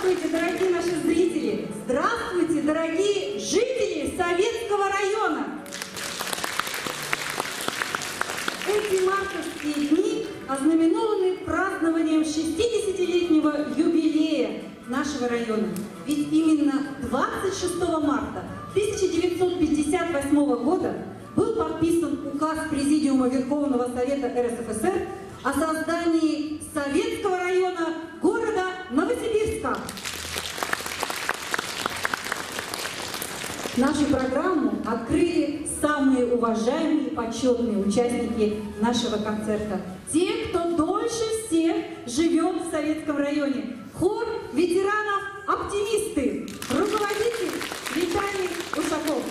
Здравствуйте, дорогие наши зрители! Здравствуйте, дорогие жители Советского района! Эти мартовские дни ознаменованы празднованием 60-летнего юбилея нашего района. Ведь именно 26 марта 1958 года был подписан указ Президиума Верховного Совета РСФСР о создании Советского района Новосибирска. Нашу программу открыли самые уважаемые и почетные участники нашего концерта. Те, кто дольше всех живет в Советском районе. Хор ветеранов «Оптимисты». Руководитель Виталий Ушаков.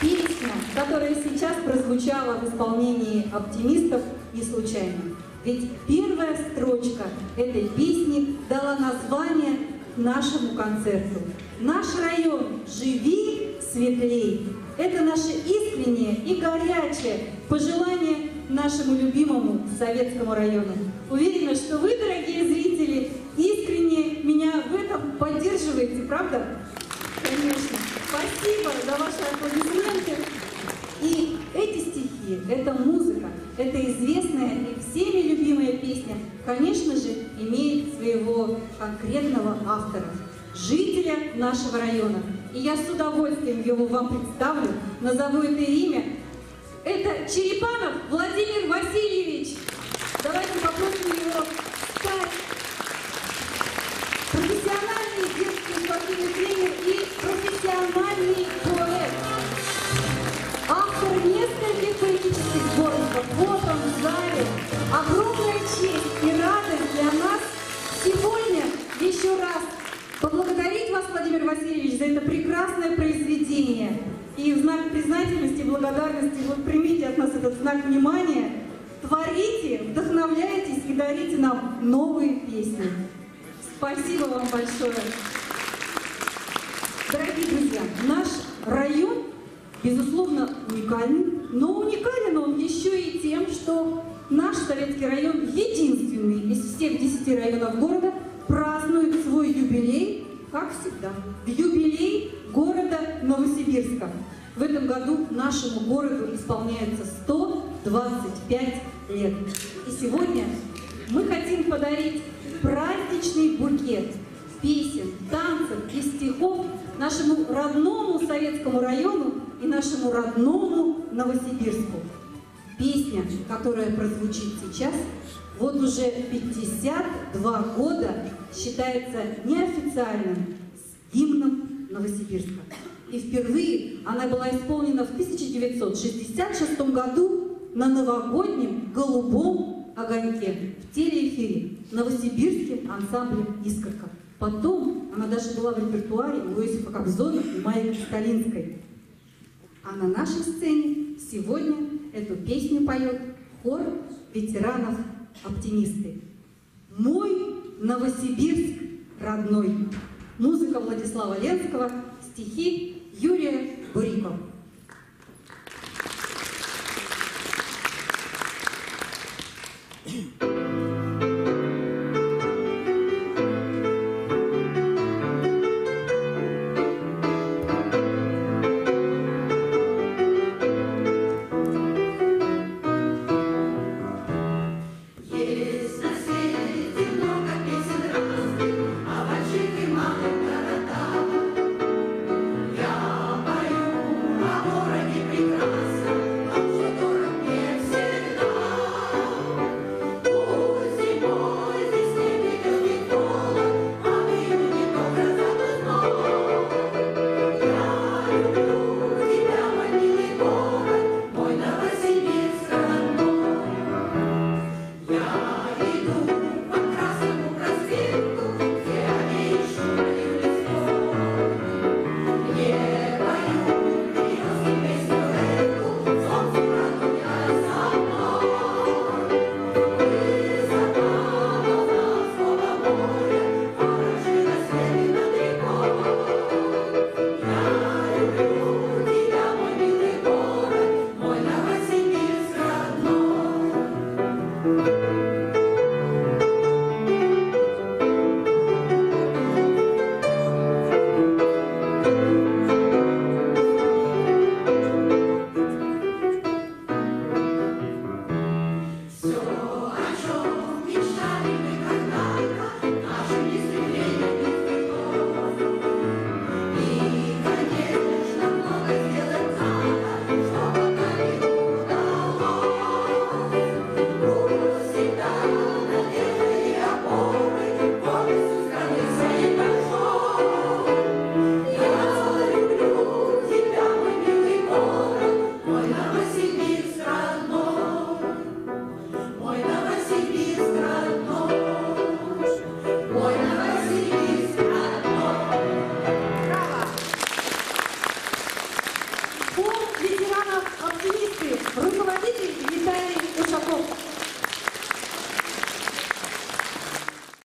Песня, которая сейчас прозвучала в исполнении оптимистов, не случайно. Ведь первая строчка этой песни дала название нашему концерту. Наш район «Живи светлей» – это наше искреннее и горячее пожелание нашему любимому советскому району. Уверена, что вы, дорогие зрители, искренне меня в этом поддерживаете, правда? Конечно. Спасибо за ваши аплодисменты. И стихи, эта музыка, эта известная и всеми любимая песня, конечно же, имеет своего конкретного автора, жителя нашего района. И я с удовольствием его вам представлю, назову это имя. Это Черепанов Владимир Васильевич. Признательности и благодарности вот примите от нас этот знак внимания. Творите, вдохновляйтесь и дарите нам новые песни. Спасибо вам большое. Дорогие друзья, наш район, безусловно, уникален, но уникален он еще и тем, что наш советский район единственный из всех 10 районов города празднует свой юбилей, как всегда, в юбилей города Новосибирска. В этом году нашему городу исполняется 125 лет. И сегодня мы хотим подарить праздничный букет песен, танцев и стихов нашему родному советскому району и нашему родному Новосибирску. Песня, которая прозвучит сейчас, вот уже 52 года считается неофициальным гимном Новосибирска. И впервые она была исполнена в 1966 году на новогоднем голубом огоньке в телеэфире новосибирским ансамблем «Искорка». Потом она даже была в репертуаре у Иосифа Кобзона и Майи Кристалинской. А на нашей сцене сегодня эту песню поет хор ветеранов «Оптимисты». «Мой Новосибирск родной». Музыка Владислава Ленского, стихи Юрия Бурикова.